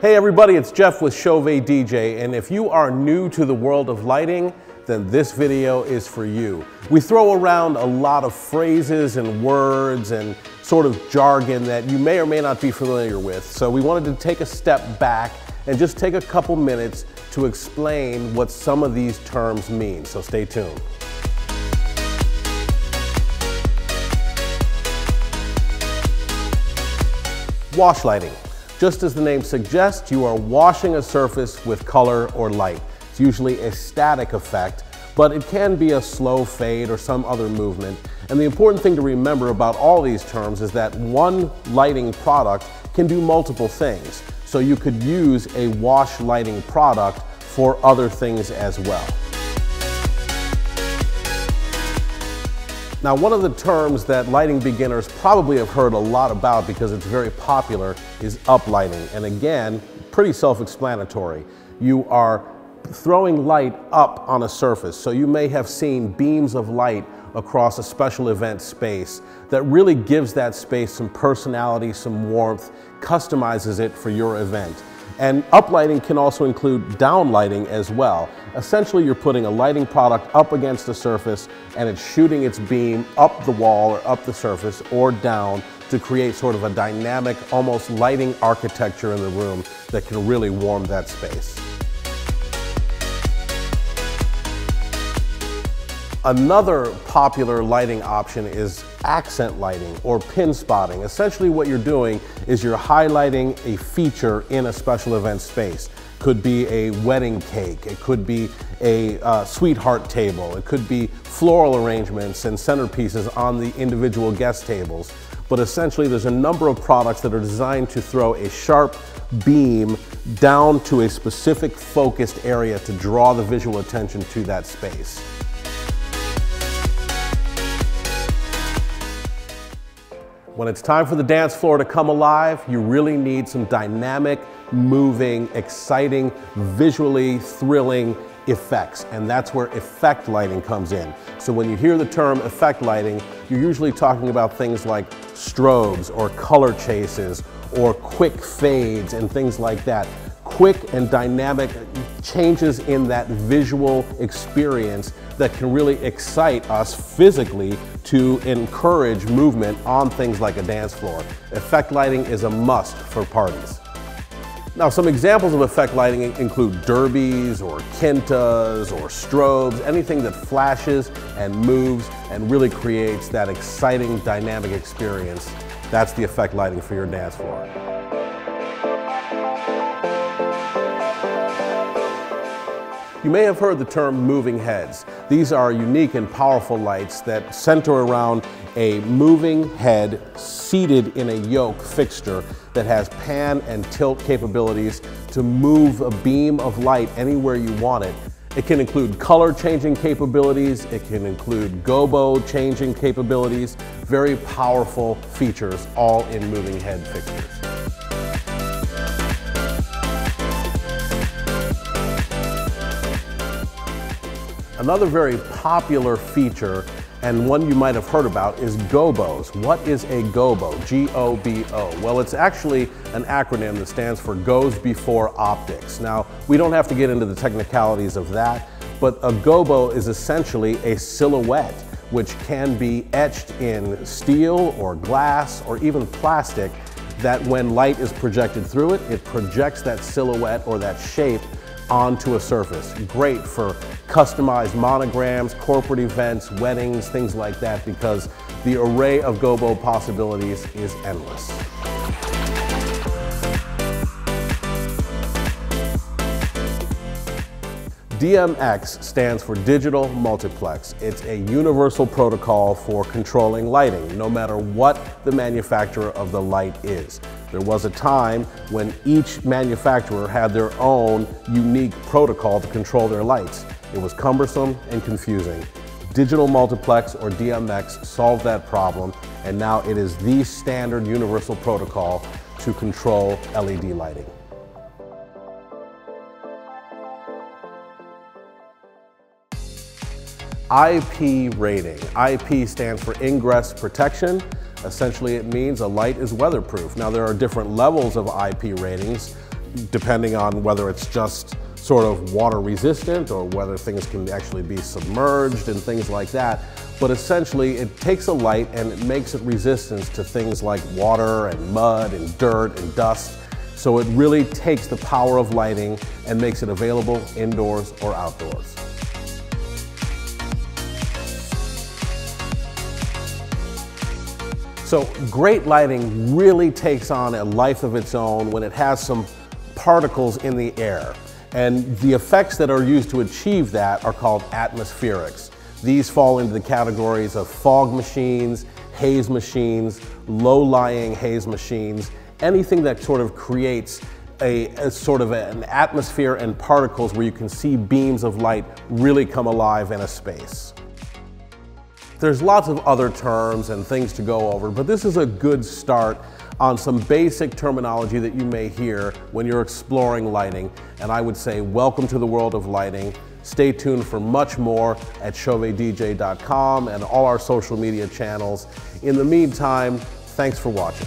Hey everybody, it's Jeff with Chauvet DJ, and if you are new to the world of lighting, then this video is for you. We throw around a lot of phrases and words and sort of jargon that you may or may not be familiar with, so we wanted to take a step back and just take a couple minutes to explain what some of these terms mean, so stay tuned. Wash lighting. Just as the name suggests, you are washing a surface with color or light. It's usually a static effect, but it can be a slow fade or some other movement. And the important thing to remember about all these terms is that one lighting product can do multiple things. So you could use a wash lighting product for other things as well. Now, one of the terms that lighting beginners probably have heard a lot about because it's very popular is uplighting. And again, pretty self-explanatory. You are throwing light up on a surface. So you may have seen beams of light across a special event space that really gives that space some personality, some warmth, customizes it for your event. And uplighting can also include downlighting as well. Essentially, you're putting a lighting product up against a surface and it's shooting its beam up the wall or up the surface or down to create sort of a dynamic, almost lighting architecture in the room that can really warm that space. Another popular lighting option is accent lighting or pin spotting. Essentially what you're doing is you're highlighting a feature in a special event space. Could be a wedding cake, it could be a uh, sweetheart table, it could be floral arrangements and centerpieces on the individual guest tables. But essentially there's a number of products that are designed to throw a sharp beam down to a specific focused area to draw the visual attention to that space. When it's time for the dance floor to come alive, you really need some dynamic, moving, exciting, visually thrilling effects. And that's where effect lighting comes in. So when you hear the term effect lighting, you're usually talking about things like strobes or color chases or quick fades and things like that quick and dynamic changes in that visual experience that can really excite us physically to encourage movement on things like a dance floor. Effect lighting is a must for parties. Now, some examples of effect lighting include derbies or Kintas or strobes, anything that flashes and moves and really creates that exciting dynamic experience. That's the effect lighting for your dance floor. You may have heard the term moving heads. These are unique and powerful lights that center around a moving head seated in a yoke fixture that has pan and tilt capabilities to move a beam of light anywhere you want it. It can include color changing capabilities, it can include gobo changing capabilities, very powerful features all in moving head fixtures. Another very popular feature and one you might have heard about is gobos. What is a gobo? G-O-B-O. Well, it's actually an acronym that stands for Goes Before Optics. Now, we don't have to get into the technicalities of that, but a gobo is essentially a silhouette which can be etched in steel or glass or even plastic that when light is projected through it, it projects that silhouette or that shape onto a surface. Great for customized monograms, corporate events, weddings, things like that, because the array of gobo possibilities is endless. DMX stands for Digital Multiplex. It's a universal protocol for controlling lighting, no matter what the manufacturer of the light is. There was a time when each manufacturer had their own unique protocol to control their lights. It was cumbersome and confusing. Digital Multiplex or DMX solved that problem and now it is the standard universal protocol to control LED lighting. IP rating. IP stands for ingress protection. Essentially, it means a light is weatherproof. Now, there are different levels of IP ratings. depending on whether it's just sort of water resistant or whether things can actually be submerged and things like that. But essentially, it takes a light and it makes it resistant to things like water and mud and dirt and dust. So it really takes the power of lighting and makes it available indoors or outdoors. So great lighting really takes on a life of its own when it has some particles in the air. And the effects that are used to achieve that are called atmospherics. These fall into the categories of fog machines, haze machines, low-lying haze machines, anything that sort of creates a, a, sort of an atmosphere and particles where you can see beams of light really come alive in a space. There's lots of other terms and things to go over, but this is a good start on some basic terminology that you may hear when you're exploring lighting. And I would say, welcome to the world of lighting. Stay tuned for much more at chauvetdj.com and all our social media channels. In the meantime, thanks for watching.